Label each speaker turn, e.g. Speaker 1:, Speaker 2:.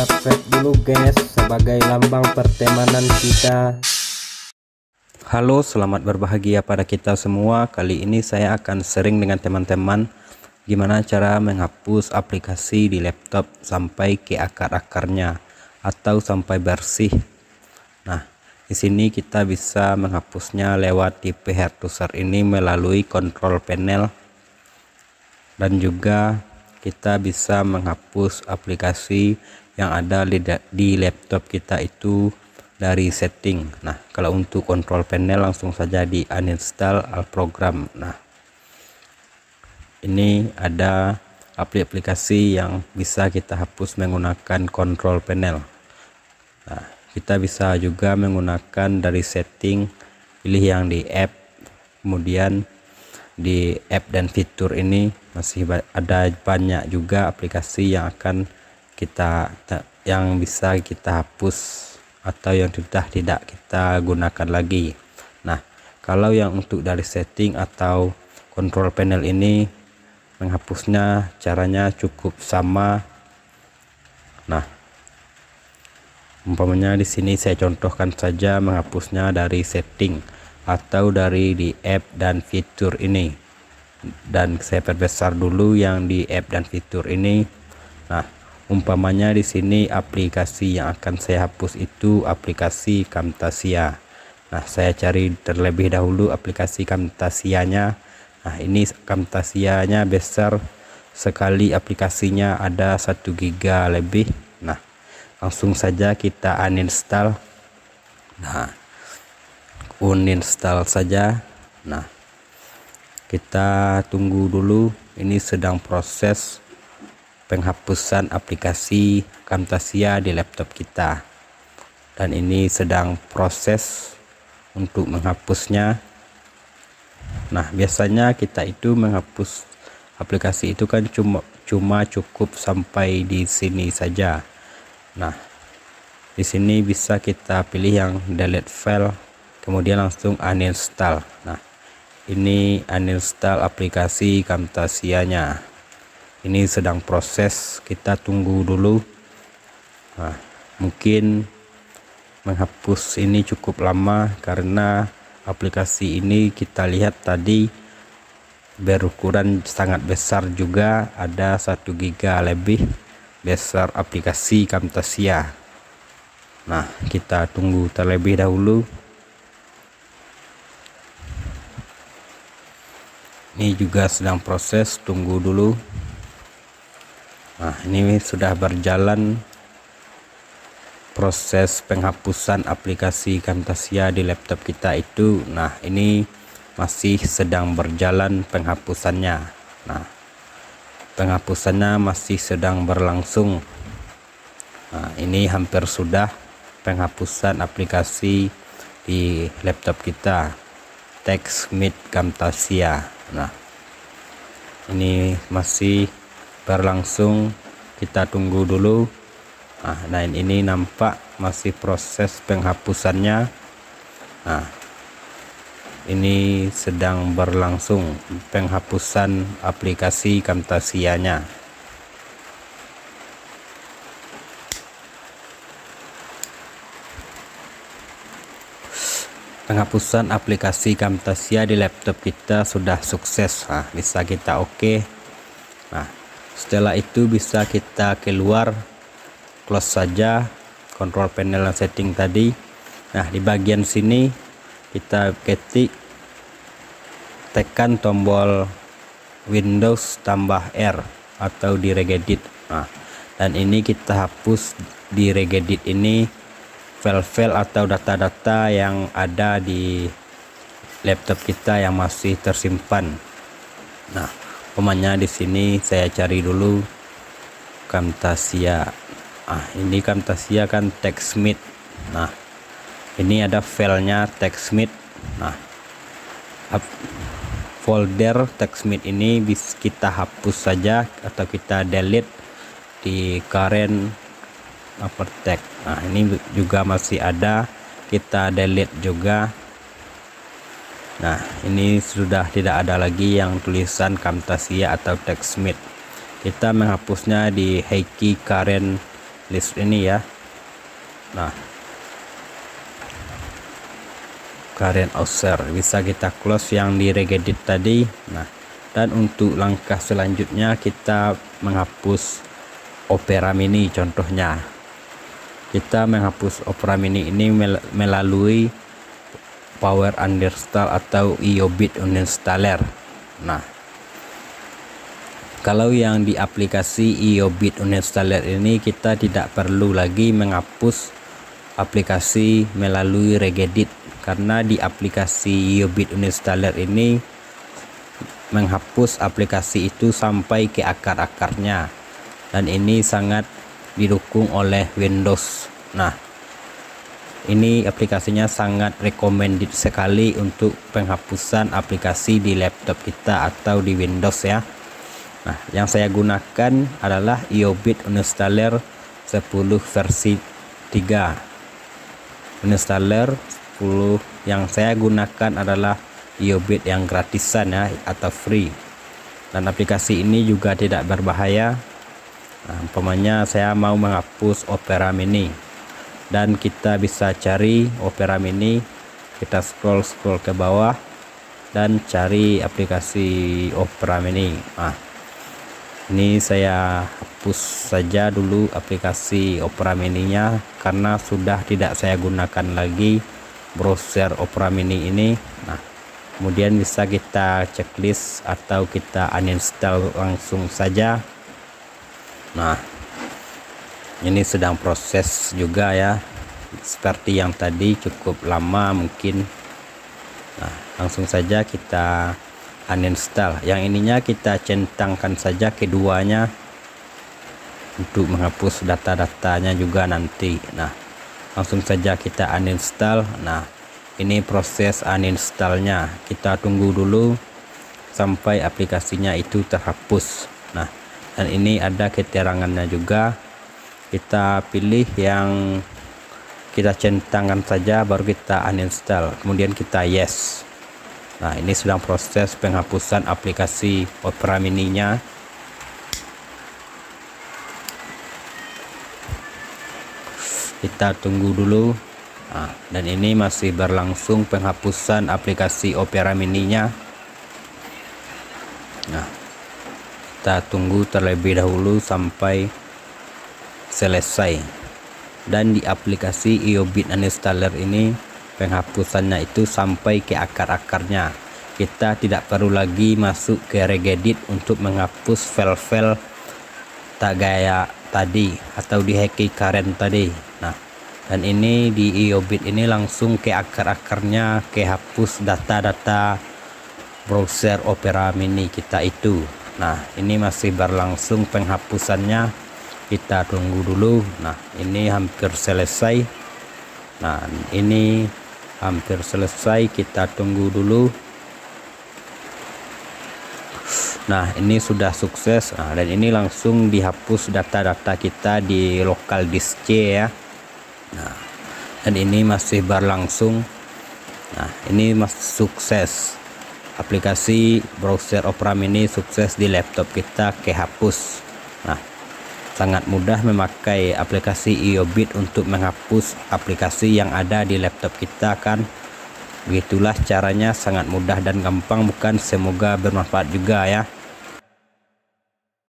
Speaker 1: subscribe dulu guys sebagai lambang pertemanan kita. Halo selamat berbahagia pada kita semua. Kali ini saya akan sering dengan teman-teman gimana cara menghapus aplikasi di laptop sampai ke akar-akarnya atau sampai bersih. Nah di sini kita bisa menghapusnya lewat tipe hardtoser ini melalui control panel. Dan juga kita bisa menghapus aplikasi yang ada di laptop kita itu dari setting. Nah kalau untuk control panel langsung saja di uninstall al program. Nah ini ada aplikasi yang bisa kita hapus menggunakan control panel. Nah kita bisa juga menggunakan dari setting pilih yang di app kemudian di app dan fitur ini masih ada banyak juga aplikasi yang akan kita yang bisa kita hapus atau yang sudah tidak kita gunakan lagi. Nah kalau yang untuk dari setting atau control panel ini menghapusnya caranya cukup sama. Nah umpamanya di sini saya contohkan saja menghapusnya dari setting atau dari di app dan fitur ini. Dan saya perbesar dulu yang di app dan fitur ini. Nah umpamanya di sini aplikasi yang akan saya hapus itu aplikasi Camtasia. Nah saya cari terlebih dahulu aplikasi Camtasianya. Nah ini Camtasianya besar sekali aplikasinya ada 1 giga lebih. Nah langsung saja kita uninstall. Nah uninstall saja. Nah kita tunggu dulu ini sedang proses penghapusan aplikasi Camtasia di laptop kita. Dan ini sedang proses untuk menghapusnya. Nah biasanya kita itu menghapus aplikasi itu kan cuma cuma cukup sampai di sini saja. Nah di sini bisa kita pilih yang delete file kemudian langsung uninstall. Nah ini uninstall aplikasi Camtasia nya ini sedang proses kita tunggu dulu. Nah, mungkin menghapus ini cukup lama karena aplikasi ini kita lihat tadi berukuran sangat besar juga ada 1 giga lebih besar aplikasi Camtasia. Nah kita tunggu terlebih dahulu. Ini juga sedang proses tunggu dulu nah ini sudah berjalan proses penghapusan aplikasi Camtasia di laptop kita itu. Nah ini masih sedang berjalan penghapusannya. Nah penghapusannya masih sedang berlangsung. Nah ini hampir sudah penghapusan aplikasi di laptop kita TextMeet Camtasia. Nah ini masih berlangsung kita tunggu dulu. Nah, nah ini nampak masih proses penghapusannya. Nah ini sedang berlangsung penghapusan aplikasi Camtasia nya penghapusan aplikasi Camtasia di laptop kita sudah sukses. Nah, bisa kita oke. Okay. nah setelah itu bisa kita keluar close saja control panel dan setting tadi nah di bagian sini kita ketik tekan tombol Windows tambah R atau di regedit nah dan ini kita hapus di regedit ini file-file atau data-data yang ada di laptop kita yang masih tersimpan. Nah, pemanya di sini saya cari dulu Camtasia. Ah, ini Camtasia kan TextMeet. Nah, ini ada filenya TextMeet. Nah, folder TextMeet ini bisa kita hapus saja atau kita delete di current text nah ini juga masih ada kita delete juga nah ini sudah tidak ada lagi yang tulisan Camtasia atau TextMate kita menghapusnya di Heiki current list ini ya. Nah current user bisa kita close yang di regedit tadi? Nah dan untuk langkah selanjutnya kita menghapus opera mini contohnya. Kita menghapus opera mini ini melalui power uninstall atau iobit uninstaller. Nah kalau yang di aplikasi iobit uninstaller ini kita tidak perlu lagi menghapus aplikasi melalui regedit karena di aplikasi iobit uninstaller ini menghapus aplikasi itu sampai ke akar-akarnya. Dan ini sangat didukung oleh Windows. Nah ini aplikasinya sangat recommended sekali untuk penghapusan aplikasi di laptop kita atau di Windows ya. Nah yang saya gunakan adalah iobit uninstaller 10 versi 3 uninstaller 10 yang saya gunakan adalah iobit yang gratisan ya atau free. Dan aplikasi ini juga tidak berbahaya. Nah, umpamanya saya mau menghapus Opera Mini dan kita bisa cari Opera Mini. Kita scroll scroll ke bawah dan cari aplikasi Opera Mini. Nah ini saya hapus saja dulu aplikasi Opera Mini nya karena sudah tidak saya gunakan lagi browser Opera Mini ini. Nah kemudian bisa kita checklist atau kita uninstall langsung saja. Nah ini sedang proses juga ya. Seperti yang tadi cukup lama mungkin. Nah langsung saja kita uninstall. Yang ininya kita centangkan saja keduanya untuk menghapus data-datanya juga nanti. Nah langsung saja kita uninstall. Nah ini proses uninstallnya. Kita tunggu dulu sampai aplikasinya itu terhapus. Nah dan ini ada keterangannya juga kita pilih yang kita centangkan saja baru kita uninstall. Kemudian kita yes. Nah ini sedang proses penghapusan aplikasi Opera mini nya kita tunggu dulu. Nah, dan ini masih berlangsung penghapusan aplikasi Opera mininya. Nah kita tunggu terlebih dahulu sampai selesai. Dan di aplikasi iobit uninstaller ini penghapusannya itu sampai ke akar-akarnya. Kita tidak perlu lagi masuk ke regedit untuk menghapus file-file tak gaya tadi atau di hacky current tadi. Nah dan ini di iobit ini langsung ke akar-akarnya ke hapus data-data browser opera mini kita itu. Nah ini masih berlangsung penghapusannya kita tunggu dulu. Nah ini hampir selesai. Nah ini hampir selesai. Kita tunggu dulu. Nah ini sudah sukses. Nah, dan ini langsung dihapus data-data kita di lokal disk C ya. Nah dan ini masih berlangsung. Nah ini masih sukses. Aplikasi browser Opera Mini sukses di laptop kita kehapus. Nah sangat mudah memakai aplikasi iobit untuk menghapus aplikasi yang ada di laptop kita kan? Begitulah caranya sangat mudah dan gampang bukan? Semoga bermanfaat juga ya